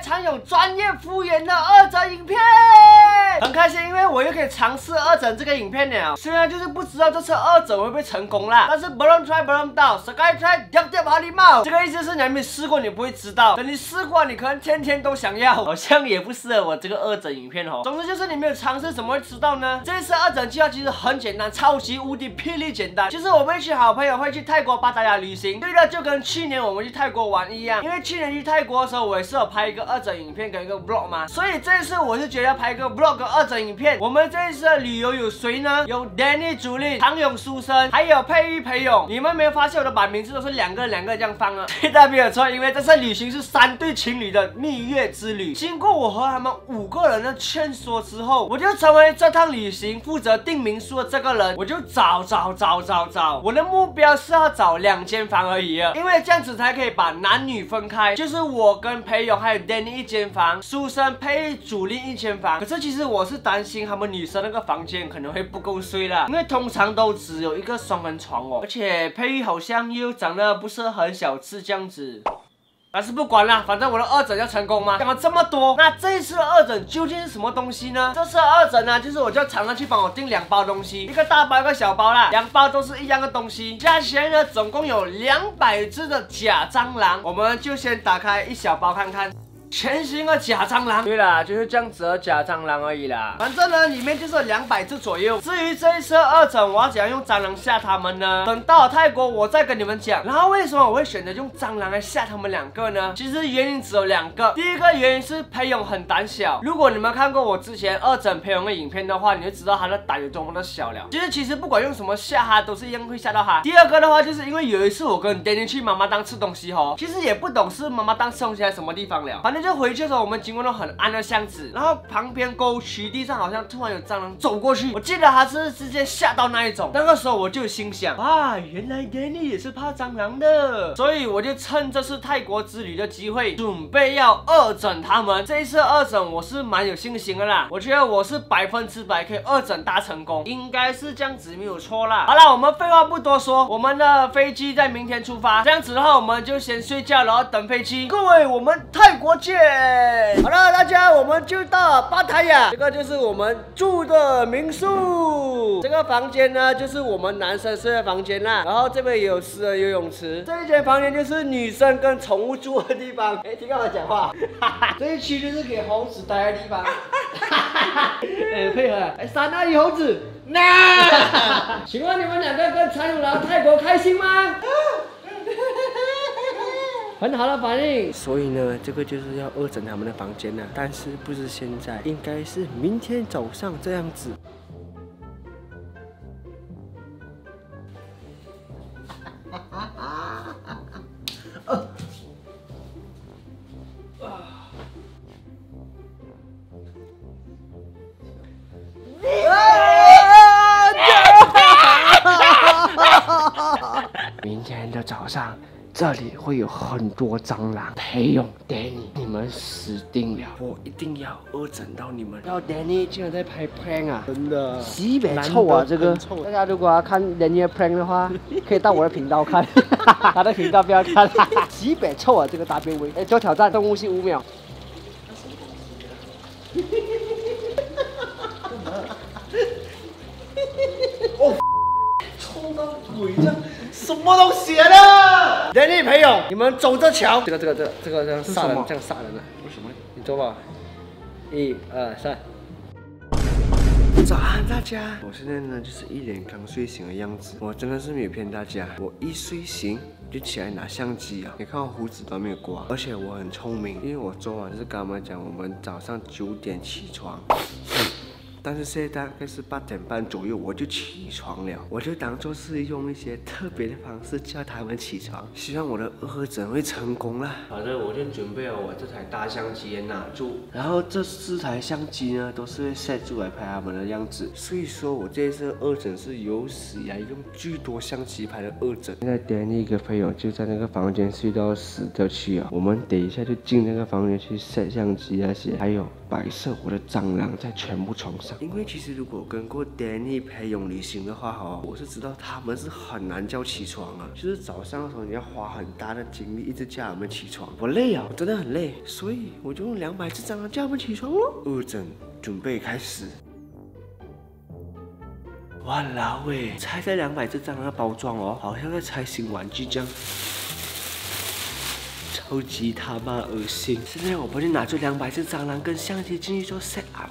常有专业敷衍的二则影片。很开心，因为我又可以尝试二整这个影片了。虽然就是不知道这次二整会不会成功啦，但是不用 try 不用到，sky try 掉掉好礼貌。这个意思是你还没试过，你不会知道。等你试过，你可能天天都想要。好像也不适合我这个二整影片哦。总之就是你没有尝试，怎么会知道呢？这次二整计划其实很简单，超级无敌霹雳简单，就是我们一群好朋友会去泰国巴达雅旅行。对的，就跟去年我们去泰国玩一样。因为去年去泰国的时候，我也是有拍一个二整影片跟一个 vlog 嘛，所以这一次我是觉得要拍一个 vlog 二整影片。我们这一次的旅游有谁呢？有 Danny 主力、唐勇、书生，还有佩玉、裴勇。你们没有发现我的把名字都是两个两个这样放啊？对的，没有错，因为这次旅行是三对情侣的蜜月之旅。经过我和他们五个人的劝说之后，我就成为这趟旅行负责订民宿的这个人。我就找找找找找，我的目标是要找两间房而已啊，因为这样子才可以把男女分开，就是我跟裴勇还有 Danny 一间房，书生配主力一间房。可是其实我我是担心他们女生那个房间可能会不够睡了，因为通常都只有一个双人床哦，而且佩玉好像又长得不是很小只这样子。但是不管了，反正我的二诊要成功吗？讲了这么多，那这一次的二诊究竟是什么东西呢？这次的二诊呢，就是我叫厂商去帮我订两包东西，一个大包一个小包啦，两包都是一样的东西，加起来呢总共有两百只的假蟑螂，我们就先打开一小包看看。全新的假蟑螂，对啦，就是这样子的假蟑螂而已啦。反正呢，里面就是两百只左右。至于这一次二整，我要怎样用蟑螂吓他们呢？等到了泰国，我再跟你们讲。然后为什么我会选择用蟑螂来吓他们两个呢？其实原因只有两个。第一个原因是裴勇很胆小。如果你们看过我之前二整裴勇的影片的话，你就知道他的胆有多么的小了。其实其实不管用什么吓他，都是一样会吓到他。第二个的话，就是因为有一次我跟爹爹去妈妈当吃东西吼，其实也不懂是妈妈当吃东西在什么地方了，反正。就回去的时候，我们经过那很暗的巷子，然后旁边沟渠地上好像突然有蟑螂走过去，我记得他是直接吓到那一种。那个时候我就心想啊，原来眼里也是怕蟑螂的，所以我就趁这次泰国之旅的机会，准备要二整他们。这一次二整我是蛮有信心的啦，我觉得我是百分之百可以二整大成功，应该是这样子没有错啦。好了，我们废话不多说，我们的飞机在明天出发，这样子的话我们就先睡觉，然后等飞机。各位，我们泰国。好了，大家，我们就到巴台呀。这个就是我们住的民宿。这个房间呢，就是我们男生睡的房间啦。然后这边也有私人游泳池。这一间房间就是女生跟宠物住的地方。哎，听到我讲话。这一区就是给猴子待的地方。哎，配合。哎，三二一，猴子。那，请问你们两个跟常勇来泰国开心吗？很好的反应，所以呢，这个就是要恶整他们的房间呢，但是不是现在，应该是明天早上这样子。明天的早上。这里会有很多蟑螂，裴勇、Danny，你们死定了！我一定要恶整到你们。然后 Danny 竟然在拍 prank 啊，真的，西北臭啊！这个，大家如果要看 Danny 的 prank 的话，可以到我的频道看，他的频道不要看。西北臭啊！这个大变威，哎，做挑战，动物性五秒。哦，臭到鬼这样。什么东西啊？人力朋友，你们走着瞧。这个这个这个这个这样杀人，这样杀人的。为什么？你走吧。一二三。早安，大家。我现在呢，就是一脸刚睡醒的样子。我真的是没有骗大家。我一睡醒就起来拿相机啊。你看我胡子都没有刮，而且我很聪明，因为我昨晚是跟他们讲，我们早上九点起床。但是现在大概是八点半左右，我就起床了。我就当做是用一些特别的方式叫他们起床，希望我的二诊会成功啦。好的我就准备了我这台大相机也拿住，然后这四台相机呢都是 set 住来拍他们的样子。所以说我这次二诊是有史以来用最多相机拍的二诊。现在点一个朋友就在那个房间睡到死掉去啊，我们等一下就进那个房间去摄相机那些，还有。白色我的蟑螂在全部床上因为其实如果跟过 Danny 陪泳旅行的话，哈，我是知道他们是很难叫起床啊，就是早上的时候你要花很大的精力一直叫他们起床，我累啊，我真的很累，所以我就用两百只蟑螂叫他们起床喽。二诊准备开始。哇啦喂，拆开两百只蟑螂的包装哦，好像在拆新玩具这样。超级他妈恶心！现在我们就拿出两百只蟑螂跟相机进去做 set up。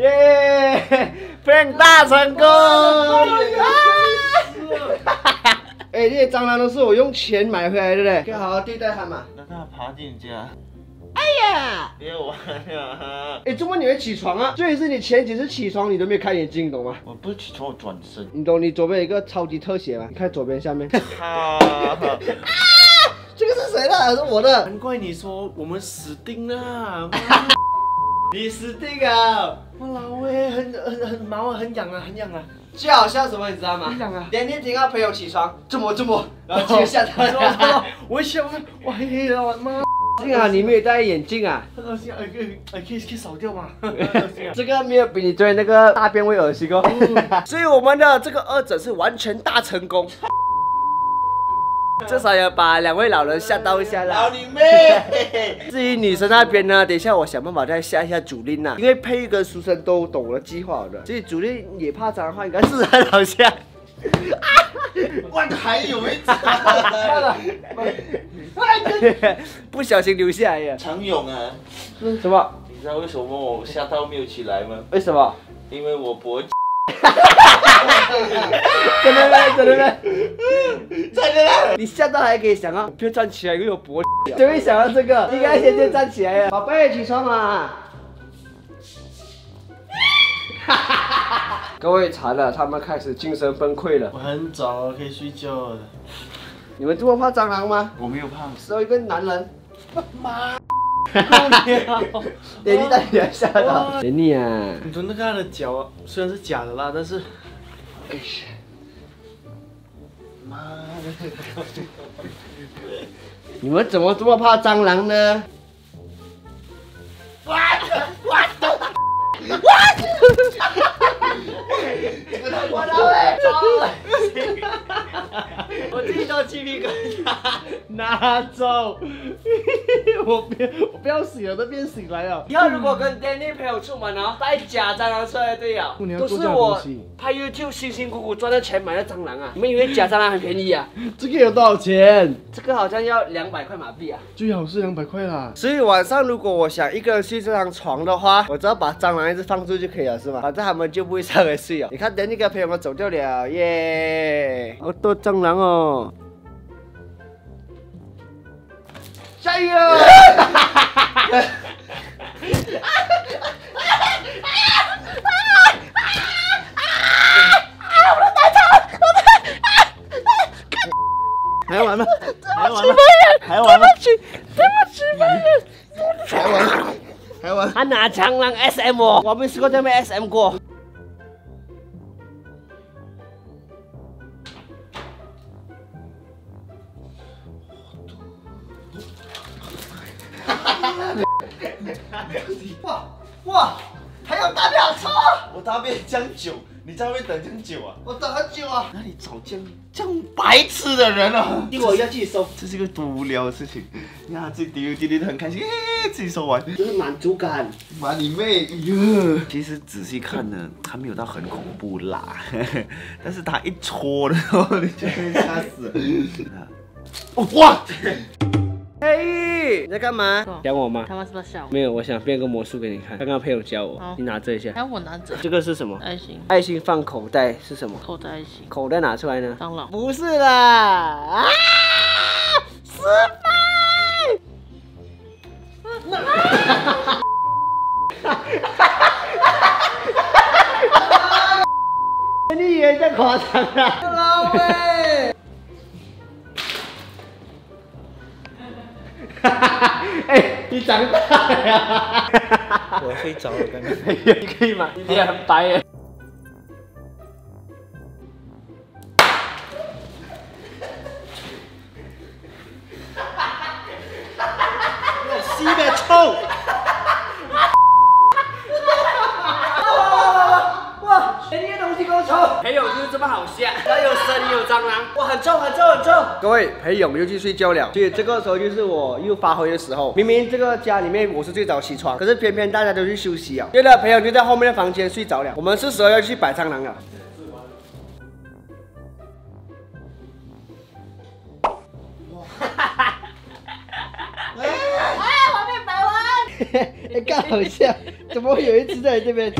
耶！变大成功！哈 哈哎，这些蟑螂都是我用钱买回来的嘞，可以好好对待它嘛。让它爬进家。哎呀！别玩呀！哎，周末你会起床啊？这也是你前几次起床你都没有开眼睛，懂吗？我不是起床，我转身。你懂？你左边有一个超级特写吗？你看左边下面。啊！这个是谁的？是我的。难怪你说我们死定了。你死定啊！我老喂，很很很毛啊，很痒啊，很痒啊，就好笑什么，你知道吗？很痒啊！天天听到朋友起床，这么这么，然后接下来，我一想，我黑黑的，我妈！幸好你没有戴眼镜啊！很恶心，哎可以哎可以可以扫掉吗？这个没有比你昨天那个大便味恶心哦。所以我们的这个二者是完全大成功。至少要把两位老人吓到一下啦。老你妹！至于女生那边呢，等一下我想办法再吓一下主令呐。因为佩玉跟书生都懂我的计划的，所以主令也怕脏的话，应该是很好笑。哇，还有一次，不小心留下来呀。常勇啊，什么？你知道为什么我吓到没有起来吗？为什么？因为我脖。真的吗？真的吗？真的吗？你吓到还可以想啊，不要站起来，因为有脖。就会想到这个，应该先先站起来了。宝贝，起床啊！各位惨了，他们开始精神崩溃了。我很早了，可以睡觉了。你们这么怕蟑螂吗？我没有怕。身为一个男人，妈！连你带你来吓到，连你啊！你说那个他的脚虽然是假的啦，但是，哎呀，妈的！你们怎么这么怕蟑螂呢？哇！哇！哇！这个太夸张了，超恶心！我自己都鸡皮疙瘩。拿走！我不要，我不要醒了，都变醒来了。以后如果跟 Danny 朋友出门哦，带假蟑螂出来对了你，要都是我拍 YouTube 辛辛苦苦赚的钱买的蟑螂啊！你们以为假蟑螂很便宜啊？这个有多少钱？这个好像要两百块马币啊！最好是两百块啦。所以晚上如果我想一个人睡这张床的话，我只要把蟑螂一直放住就可以了，是吗？反正他们就不会上来睡啊。你看，Danny 跟朋友们走掉了，耶！好多蟑螂哦！加油！还要玩吗？还要玩吗？还玩吗？对不起，对不起，还要玩？还要玩？他拿蟑螂 SM，我没试过这么 SM 过。哇哇，还有大吊车！我大便这样久，你在外面等这样久啊？我等很久啊！哪里找这样这样白痴的人啊？一会儿要自己收，这是一个多无聊的事情。你看自己丢丢丢的很开心，嘿，自己收完。就是满足感。妈你妹！哟，其实仔细看呢，他没有到很恐怖啦，但是他一戳的时候，你就被吓死了。哦哇！嘿，你在干嘛想？我吗？他妈是不是笑我？没有，我想变个魔术给你看。刚刚朋友教我，你拿这一下。我拿着这个是什么？爱心，爱心放口袋是什么？口袋爱心，口袋拿出来呢？蟑螂。不是啦！啊！失败！你也在夸张啊！老魏，哎，你长大了。我睡着了，刚刚。你可以吗？你脸很白耶。裴勇又去睡觉了，所以这个时候就是我又发挥的时候。明明这个家里面我是最早起床，可是偏偏大家都去休息啊。对了，裴勇就在后面的房间睡着了。我们是时候要去摆蟑螂了。哎，旁边摆完。哎，更好笑，怎么会有一只在这边？